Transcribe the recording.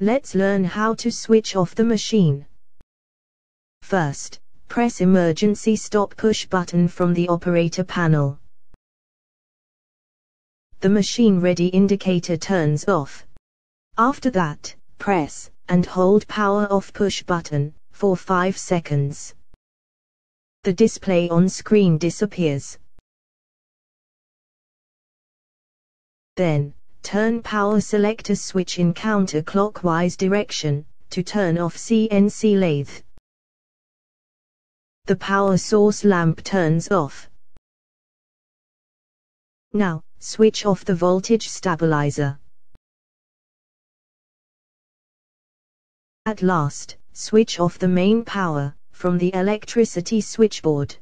let's learn how to switch off the machine. First, press emergency stop push button from the operator panel. The machine ready indicator turns off. After that, press and hold power off push button for 5 seconds. The display on screen disappears. Then, turn power selector switch in counterclockwise direction, to turn off CNC lathe. The power source lamp turns off. Now, switch off the voltage stabilizer. At last, switch off the main power, from the electricity switchboard.